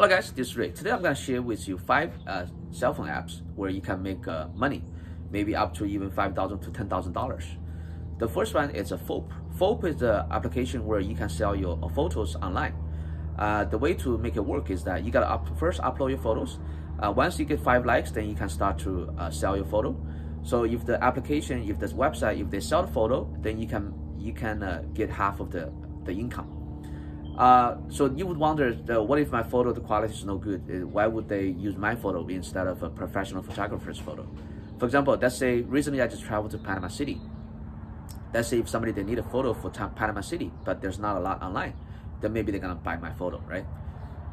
Hello guys, this is Rick. Today I'm going to share with you five uh, cell phone apps where you can make uh, money, maybe up to even 5,000 to $10,000. The first one is a Foap. Foap is the application where you can sell your uh, photos online. Uh, the way to make it work is that you got to up, first upload your photos. Uh, once you get five likes, then you can start to uh, sell your photo. So if the application, if this website, if they sell the photo, then you can you can get half of the, the income. Uh, so you would wonder, uh, what if my photo, the quality is no good? Uh, why would they use my photo instead of a professional photographer's photo? For example, let's say recently I just traveled to Panama City. Let's say if somebody, they need a photo for Panama City, but there's not a lot online, then maybe they're gonna buy my photo, right?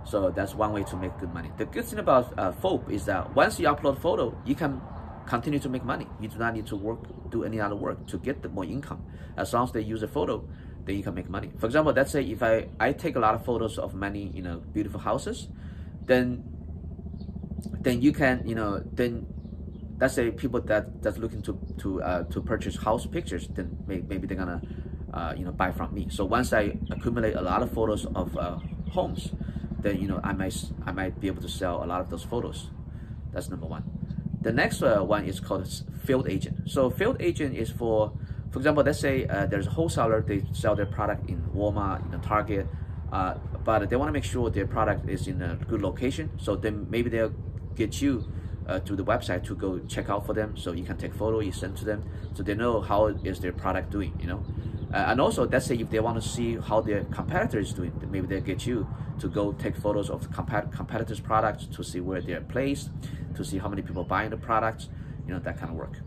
So that's one way to make good money. The good thing about uh, Foap is that once you upload photo, you can continue to make money. You do not need to work, do any other work to get the more income. As long as they use a photo, then you can make money. For example, let's say if I, I take a lot of photos of many, you know, beautiful houses, then then you can, you know, then let's say people that that's looking to to uh, to purchase house pictures, then may, maybe they're gonna uh, you know buy from me. So once I accumulate a lot of photos of uh, homes, then you know I might I might be able to sell a lot of those photos. That's number one. The next uh, one is called field agent. So field agent is for for example, let's say uh, there's a wholesaler, they sell their product in Walmart, in Target, uh, but they want to make sure their product is in a good location. So then maybe they'll get you uh, to the website to go check out for them. So you can take photo, you send to them, so they know how is their product doing, you know. Uh, and also, let's say if they want to see how their competitor is doing, maybe they'll get you to go take photos of competitors' products to see where they're placed, to see how many people buying the products, you know, that kind of work.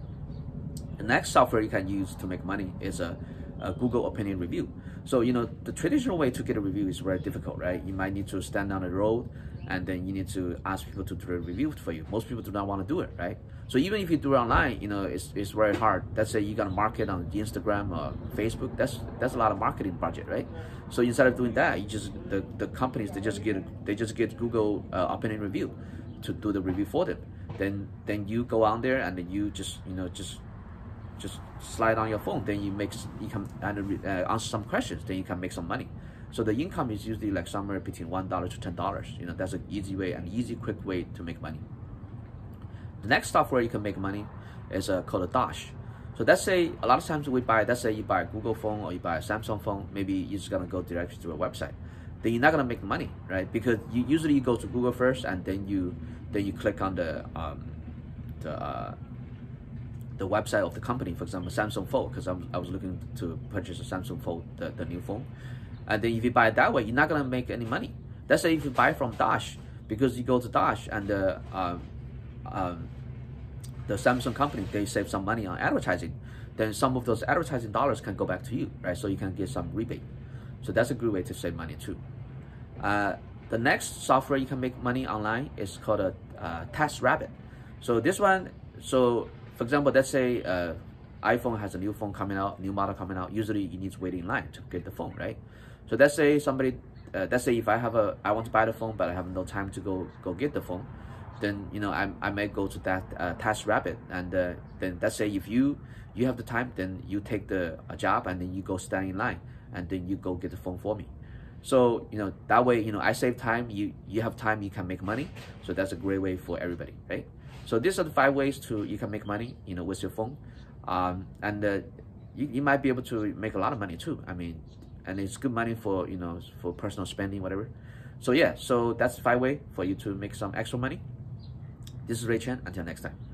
The next software you can use to make money is a, a, Google opinion review. So, you know, the traditional way to get a review is very difficult, right? You might need to stand on the road and then you need to ask people to do a review for you. Most people do not want to do it, right? So even if you do it online, you know, it's, it's very hard. Let's say you got to market on Instagram or Facebook. That's that's a lot of marketing budget, right? So instead of doing that, you just the, the companies they just get they just get Google uh, opinion review to do the review for them. Then then you go on there and then you just you know just just slide on your phone then you make you can and uh, answer some questions then you can make some money. So the income is usually like somewhere between one dollar to ten dollars. You know that's an easy way an easy quick way to make money. The next software you can make money is uh, called a Dosh. so let's say a lot of times we buy let's say you buy a google phone or you buy a samsung phone maybe you're just gonna go directly to a website. Then you're not gonna make money right? Because you usually you go to google first and then you then you click on the um, the uh, the website of the company, for example, Samsung Fold, because I was looking to purchase a Samsung Fold, the, the new phone. And then if you buy it that way, you're not gonna make any money. Say if you buy from Dosh, because you go to Dosh and the, um, um, the Samsung company, they save some money on advertising, then some of those advertising dollars can go back to you, right? So you can get some rebate. So that's a good way to save money too. Uh, the next software you can make money online is called a uh, TaskRabbit. So this one, so for example, let's say uh, iPhone has a new phone coming out, new model coming out. Usually, you need to wait in line to get the phone, right? So let's say somebody, uh, let's say if I have a, I want to buy the phone, but I have no time to go go get the phone, then you know I, I may go to that uh, TaskRabbit, and uh, then let's say if you you have the time, then you take the a job and then you go stand in line, and then you go get the phone for me. So you know that way, you know I save time. You you have time, you can make money. So that's a great way for everybody, right? So these are the five ways to you can make money, you know, with your phone, um, and uh, you, you might be able to make a lot of money too. I mean, and it's good money for you know for personal spending, whatever. So yeah, so that's five way for you to make some extra money. This is Ray Chen. Until next time.